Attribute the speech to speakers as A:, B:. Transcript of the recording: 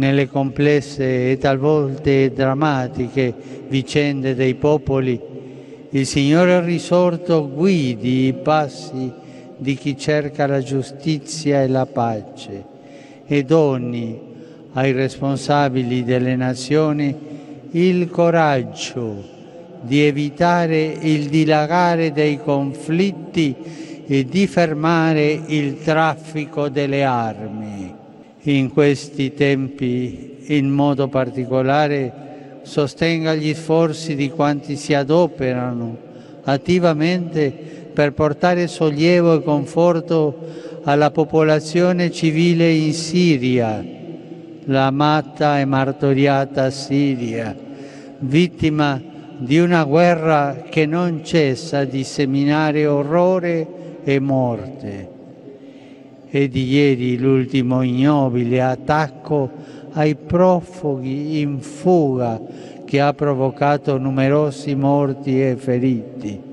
A: nelle complesse e talvolta drammatiche vicende dei popoli, il Signore risorto guidi i passi di chi cerca la giustizia e la pace e doni ai responsabili delle nazioni il coraggio di evitare il dilagare dei conflitti e di fermare il traffico delle armi. In questi tempi, in modo particolare, sostenga gli sforzi di quanti si adoperano attivamente per portare sollievo e conforto alla popolazione civile in Siria, la amata e martoriata Siria, vittima di una guerra che non cessa di seminare orrore e morte. E di ieri l'ultimo ignobile attacco ai profughi in fuga che ha provocato numerosi morti e feriti.